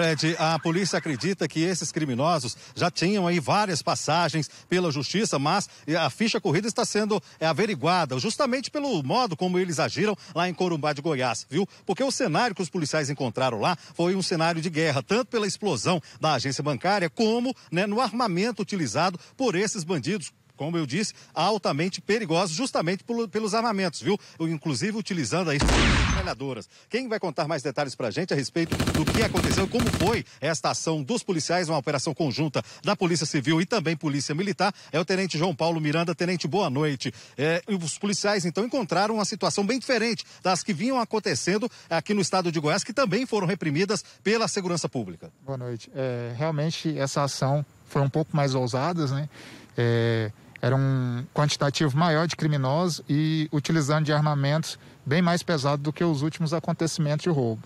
Fred, a polícia acredita que esses criminosos já tinham aí várias passagens pela justiça, mas a ficha corrida está sendo é, averiguada justamente pelo modo como eles agiram lá em Corumbá de Goiás, viu? Porque o cenário que os policiais encontraram lá foi um cenário de guerra, tanto pela explosão da agência bancária como né, no armamento utilizado por esses bandidos como eu disse, altamente perigosos, justamente pelos armamentos, viu? Inclusive utilizando aí metralhadoras. Quem vai contar mais detalhes para a gente a respeito do que aconteceu, como foi esta ação dos policiais, uma operação conjunta da Polícia Civil e também Polícia Militar, é o Tenente João Paulo Miranda. Tenente, boa noite. É, os policiais, então, encontraram uma situação bem diferente das que vinham acontecendo aqui no estado de Goiás, que também foram reprimidas pela segurança pública. Boa noite. É, realmente, essa ação foi um pouco mais ousada, né? É, era um quantitativo maior de criminosos e utilizando de armamentos bem mais pesados do que os últimos acontecimentos de roubo.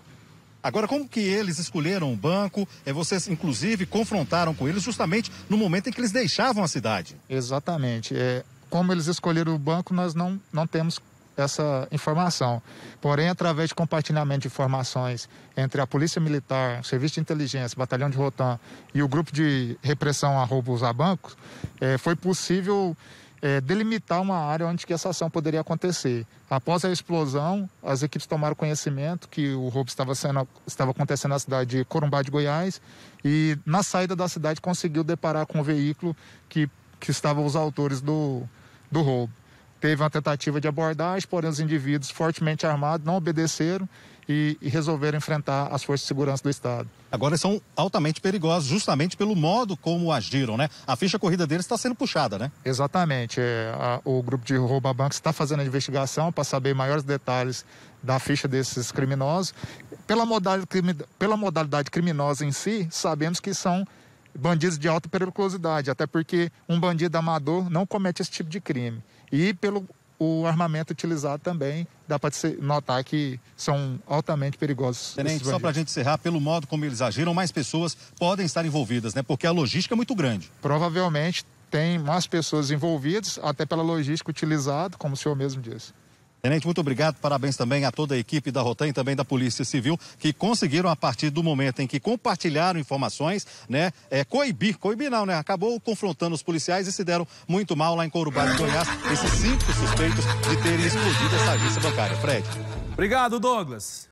Agora, como que eles escolheram o banco? É, vocês, inclusive, confrontaram com eles justamente no momento em que eles deixavam a cidade. Exatamente. É, como eles escolheram o banco, nós não, não temos essa informação. Porém, através de compartilhamento de informações entre a Polícia Militar, Serviço de Inteligência, Batalhão de Rotan e o Grupo de Repressão a Roubos a Bancos, é, foi possível é, delimitar uma área onde que essa ação poderia acontecer. Após a explosão, as equipes tomaram conhecimento que o roubo estava, sendo, estava acontecendo na cidade de Corumbá de Goiás e na saída da cidade conseguiu deparar com o veículo que, que estavam os autores do, do roubo. Teve uma tentativa de abordagem, porém os indivíduos fortemente armados não obedeceram e, e, resolveram enfrentar as forças de segurança do Estado. Agora são altamente perigosos, justamente pelo modo como agiram, né? A ficha corrida deles está sendo puxada, né? Exatamente. É, a, o grupo de rouba bancos está fazendo a investigação para saber maiores detalhes da ficha desses criminosos. Pela modalidade, pela modalidade criminosa em si, sabemos que são bandidos de alta periculosidade, até porque um bandido amador não comete esse tipo de crime. E pelo o armamento utilizado também, dá para notar que são altamente perigosos. Tenente, só para a gente encerrar, pelo modo como eles agiram, mais pessoas podem estar envolvidas, né? Porque a logística é muito grande. Provavelmente tem mais pessoas envolvidas, até pela logística utilizada, como o senhor mesmo disse. Tenente, muito obrigado. Parabéns também a toda a equipe da Rotan e também da Polícia Civil, que conseguiram, a partir do momento em que compartilharam informações, né, é, coibir, coibir não, né? Acabou confrontando os policiais e se deram muito mal lá em Corubá de Goiás, esses cinco suspeitos de terem explodido essa agência bancária. Fred. Obrigado, Douglas.